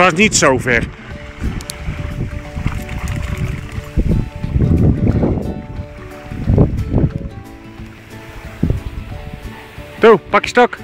was niet zo ver. Toe, pak je stok.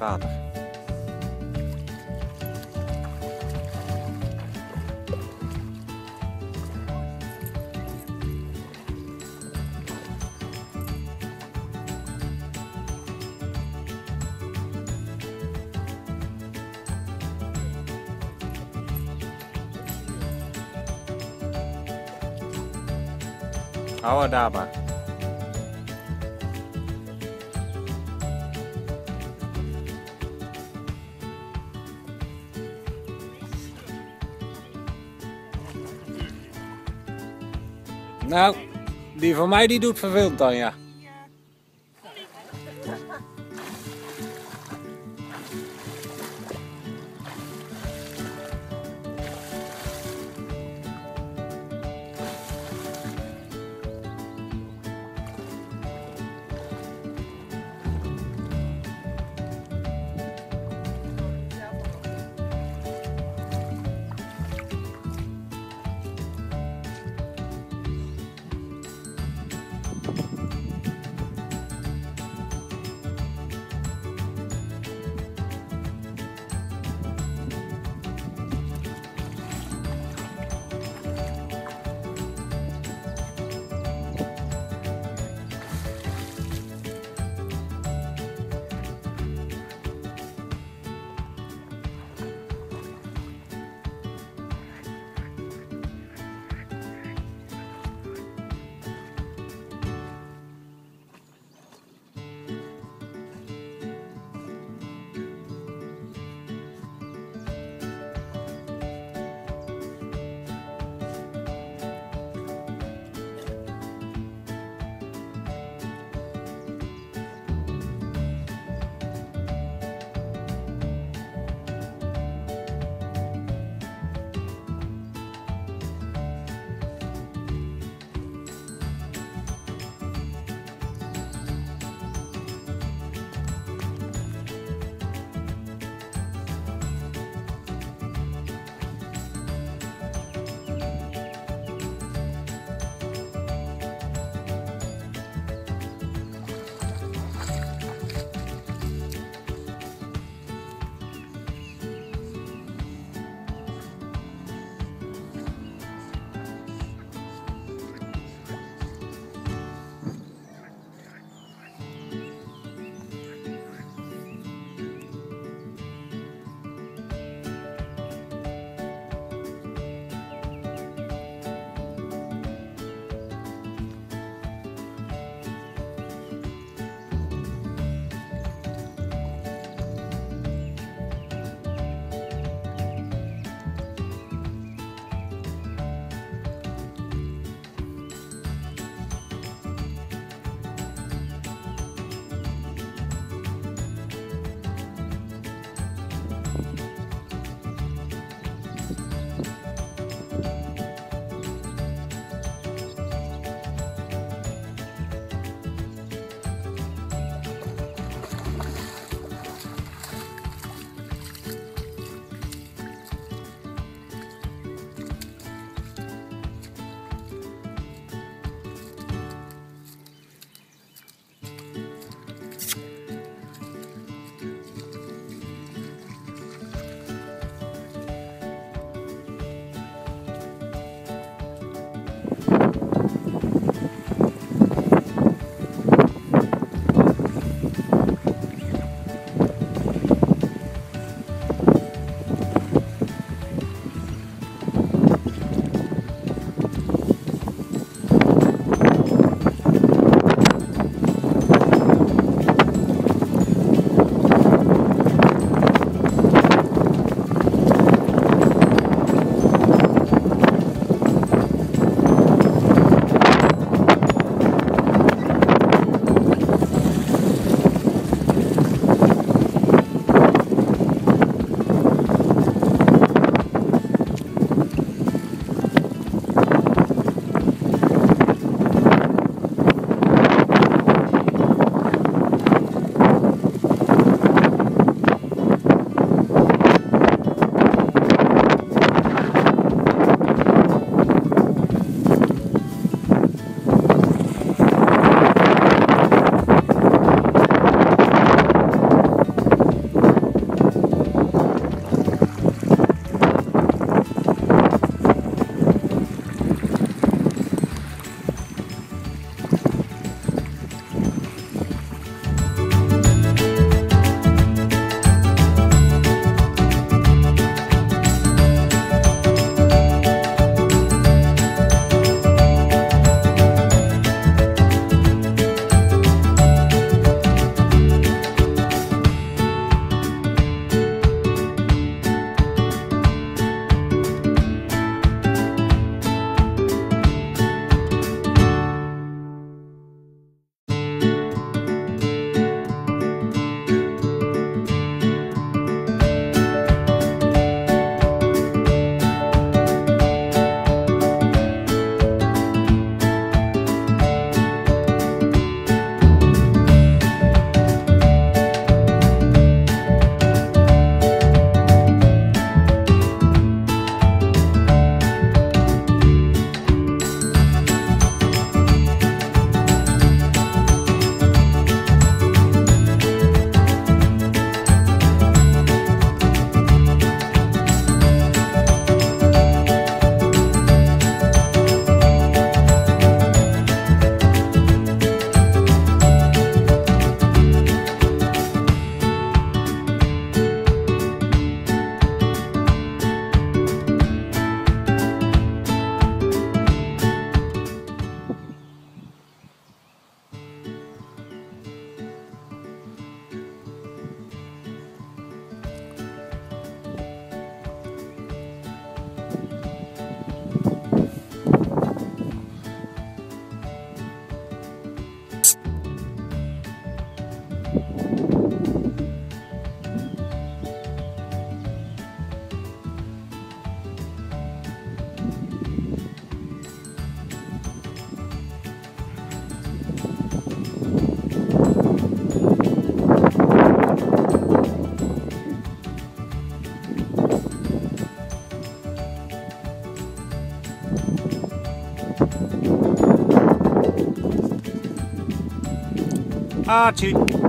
water. Awadaba. Nou, die van mij die doet verveeld dan, ja. Archie.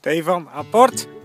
Stefan, aporte.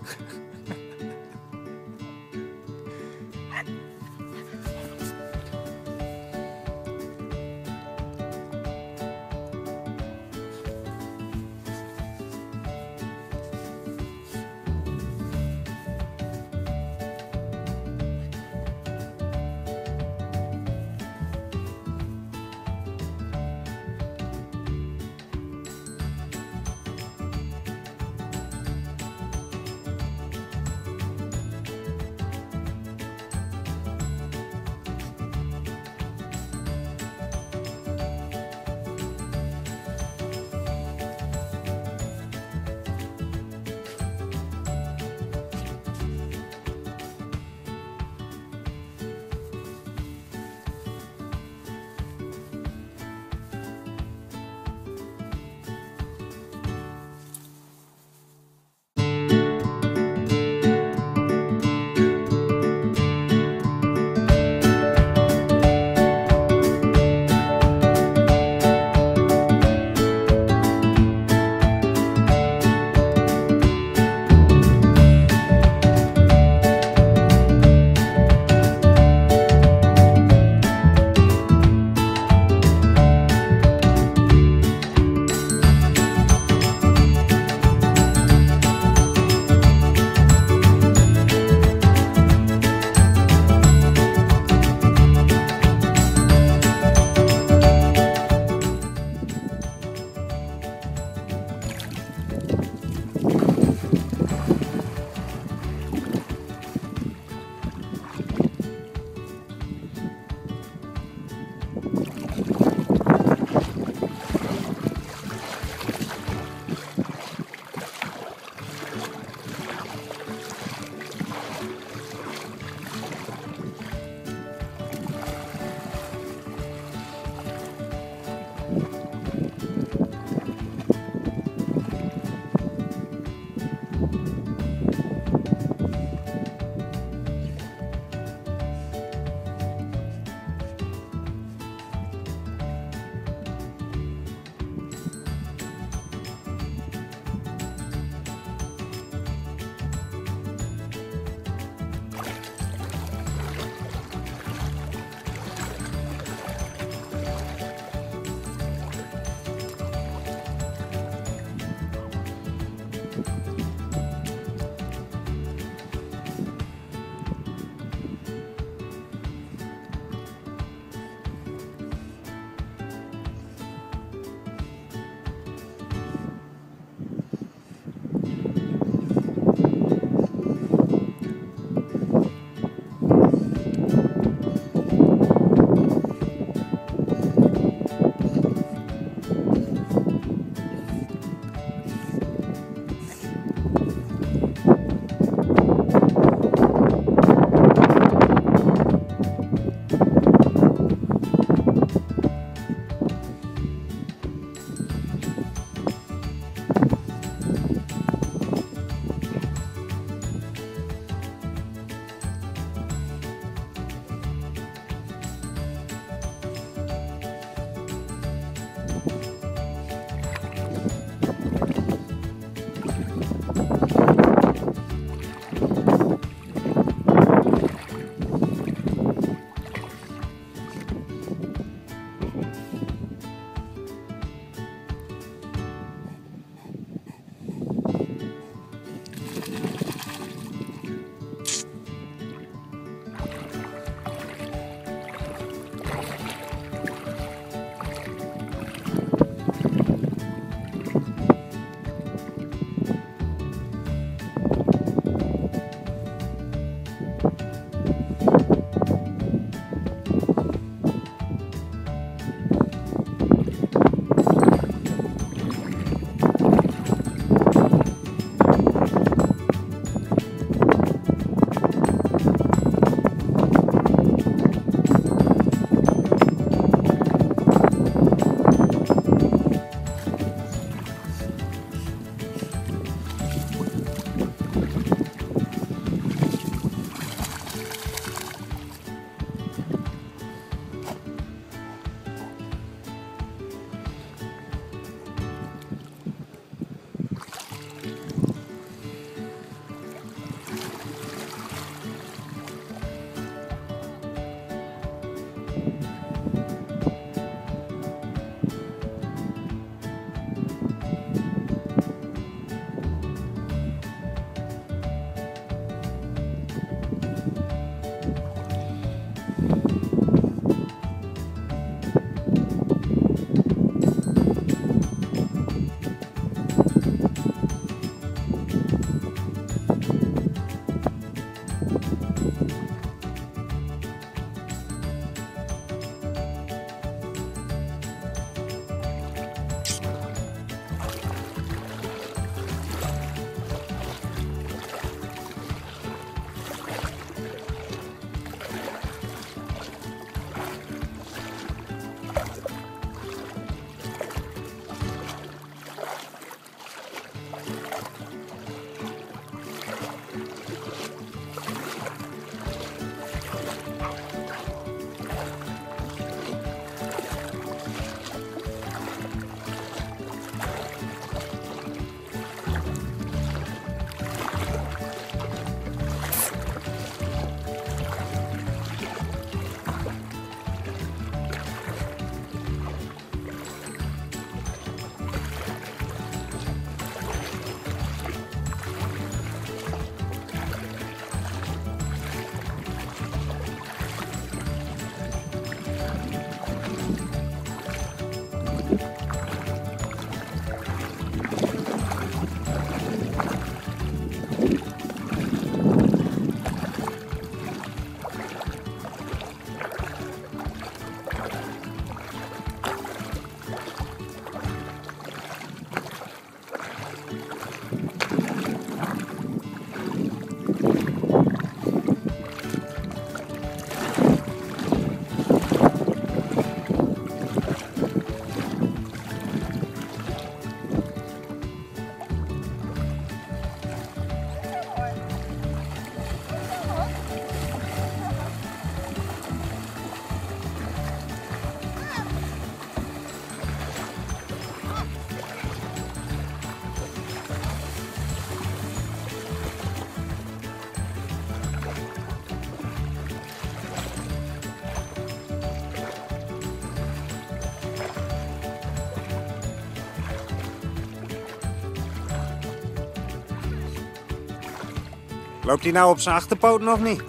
Loopt hij nou op zijn achterpoot nog niet?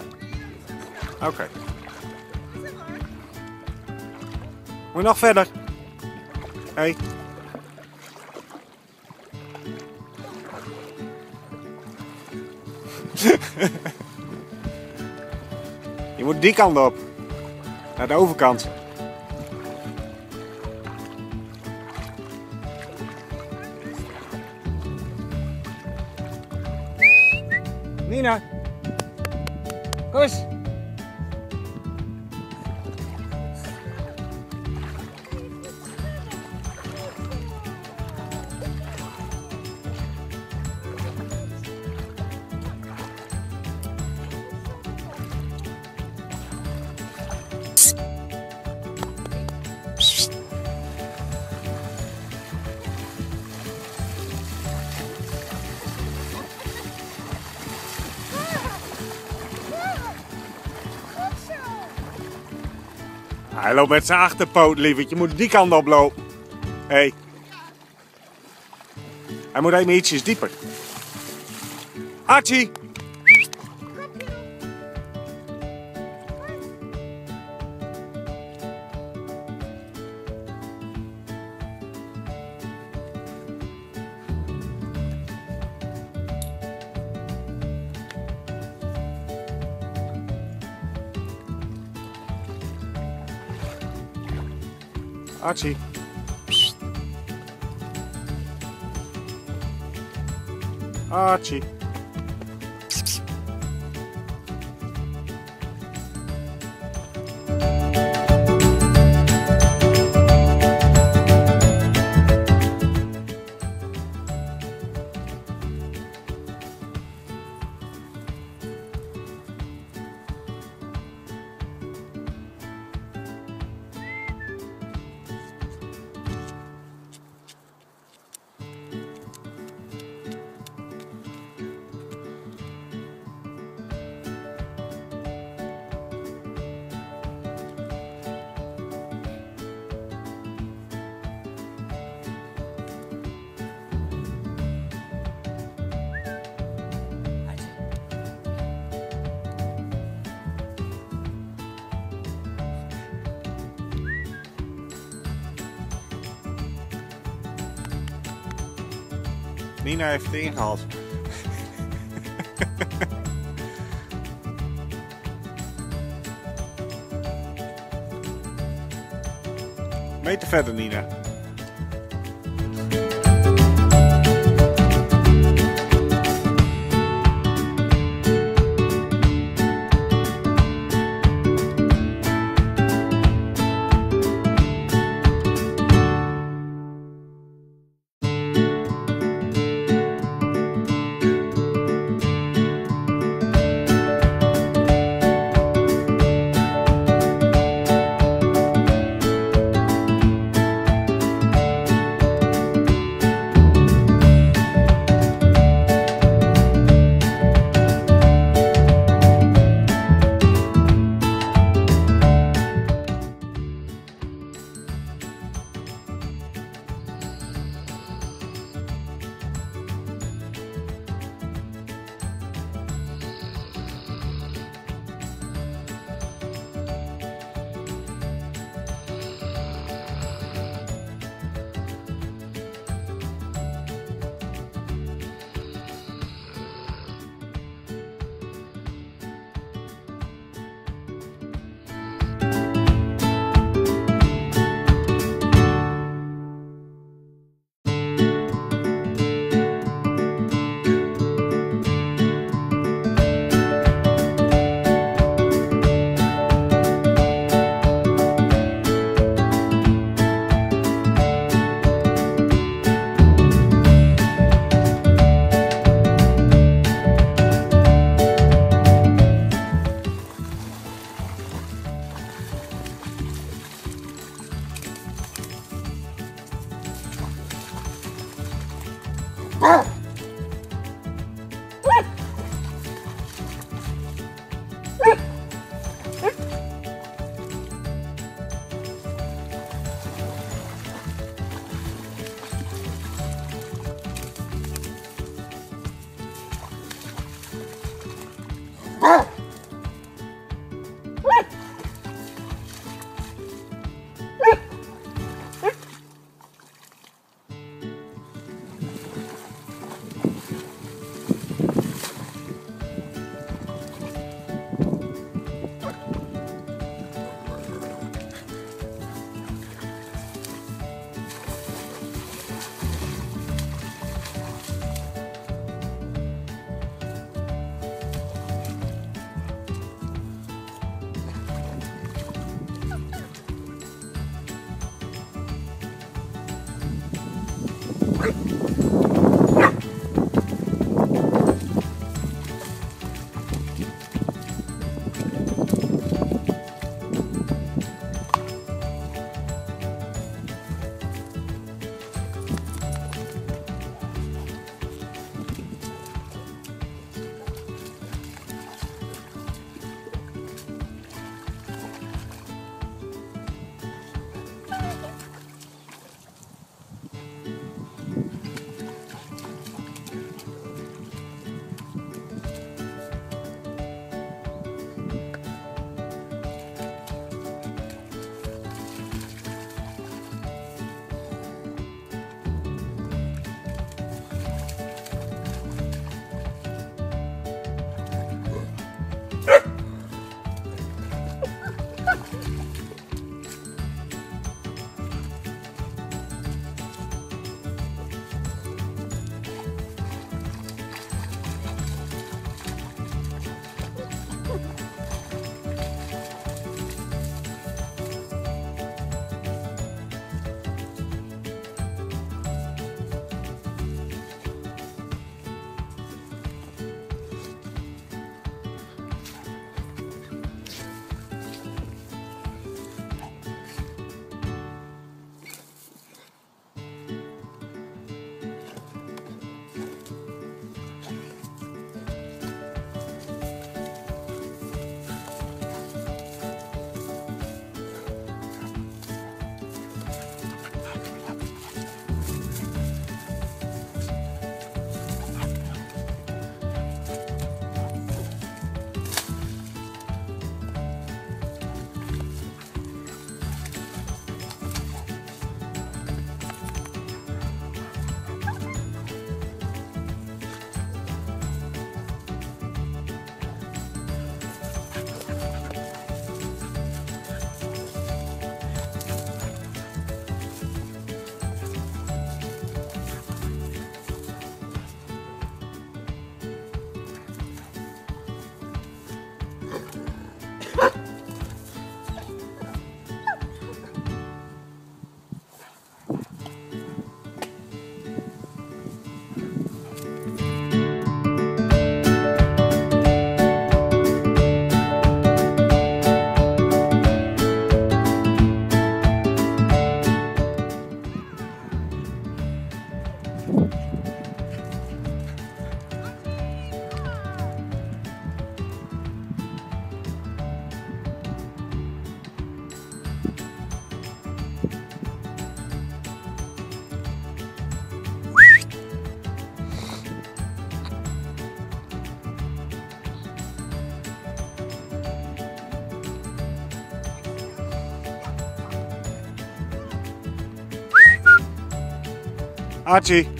Oké. Moet je nog verder? Hey. je moet die kant op. Naar de overkant. Loopt met zijn achterpoot, lieverd. Je moet die kant op lopen. Hé. Hey. Hij moet even ietsjes dieper. Archie! Archie. Archie. Nina heeft het ingehaald. Meter verder, Nina. Archie.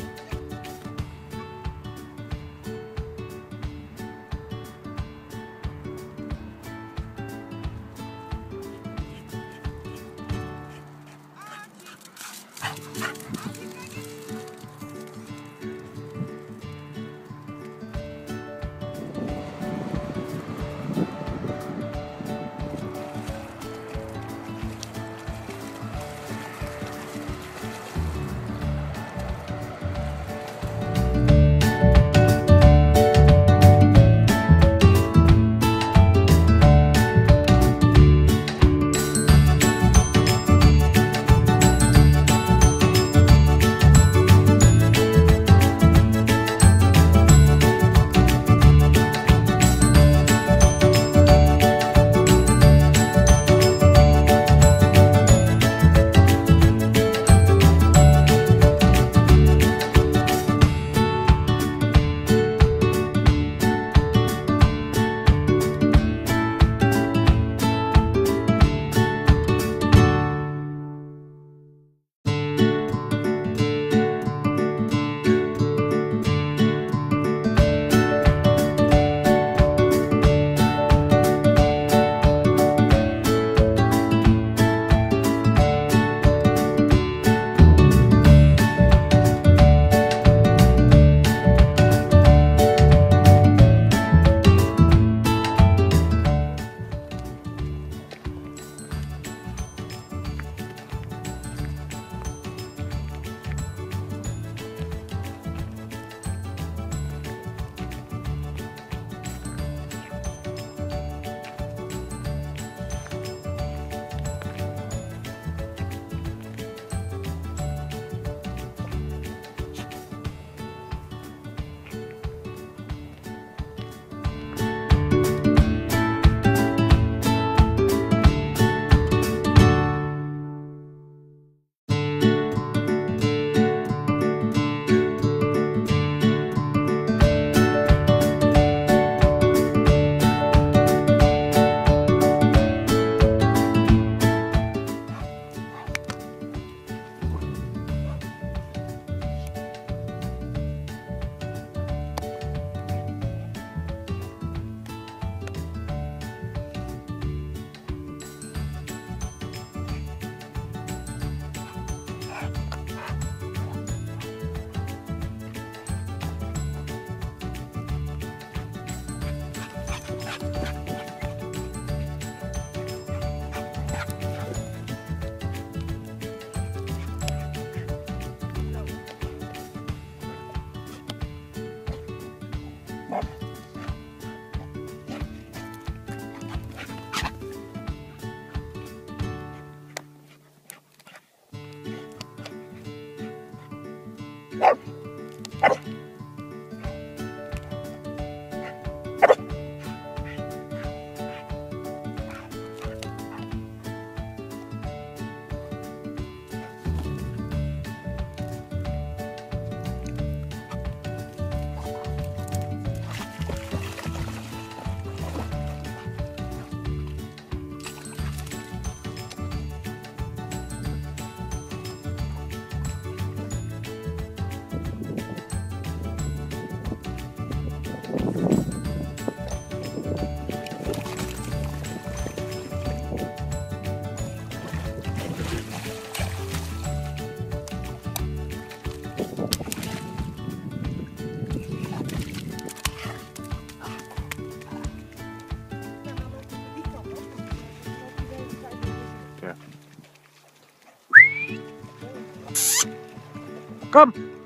Come.